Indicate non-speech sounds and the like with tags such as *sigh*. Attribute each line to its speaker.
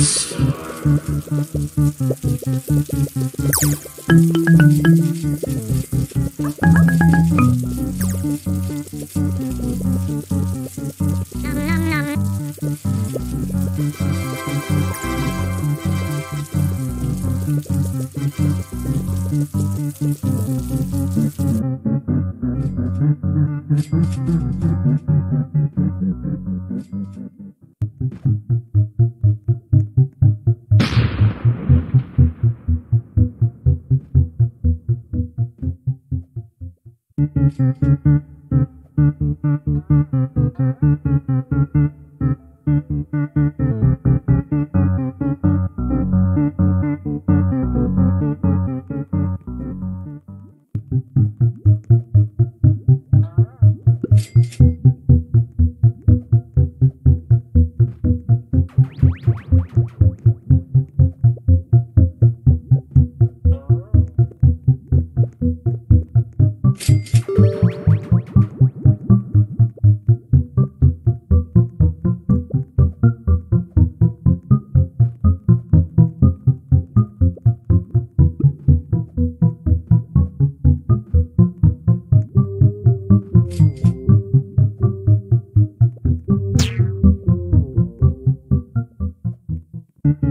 Speaker 1: Jesus. *laughs* Mm-hmm.
Speaker 2: Thank you.